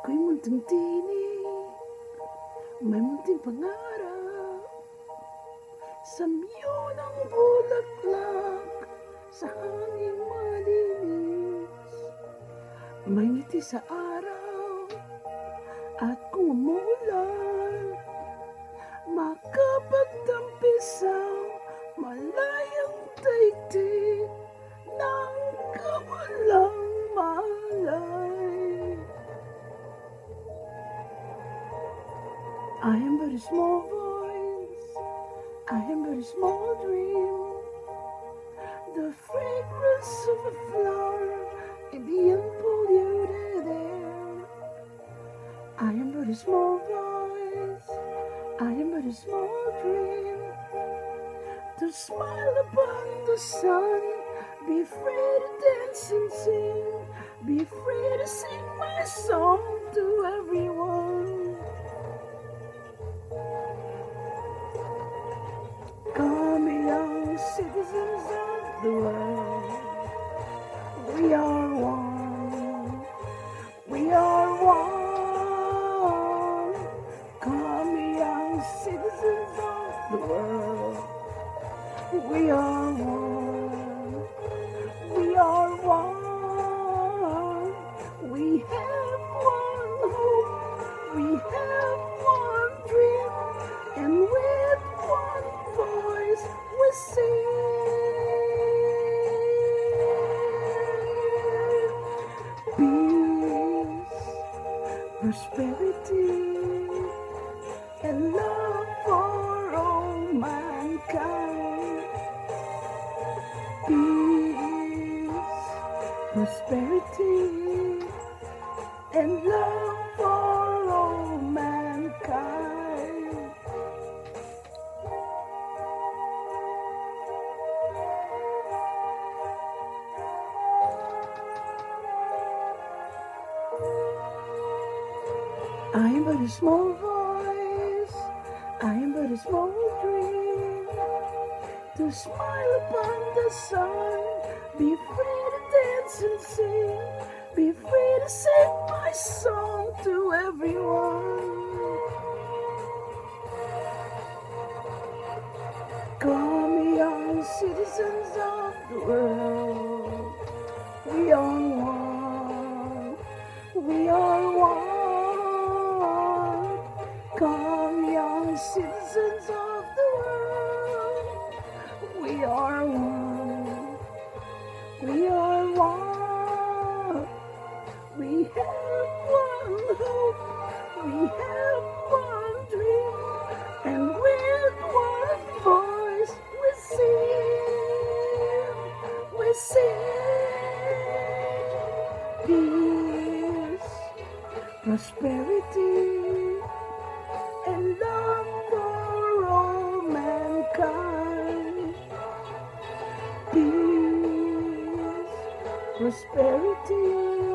Ako'y munting tinig, may munting pangarap. Sa miyo ng bulaklak, sa hangin malinis. May ngiti sa araw, at kung umulan Makapagtampis ang malayang daigdig I am but a small voice, I am but a small dream, the fragrance of a flower in the unpolluted air. I am but a small voice, I am but a small dream, to smile upon the sun, be free to dance and sing, be free to sing my song the world, we are one, we are one. Come, young citizens of the world, we are one, prosperity, and love for all mankind. Peace, prosperity, and love for I am but a small voice, I am but a small dream, to smile upon the sun, be free to dance and sing, be free to sing my song to everyone. Call me young citizens of the world, citizens of the world, we are one, we are one. We have one hope, we have one dream, and with one voice we sing, we sing. Peace, prosperity, prosperity.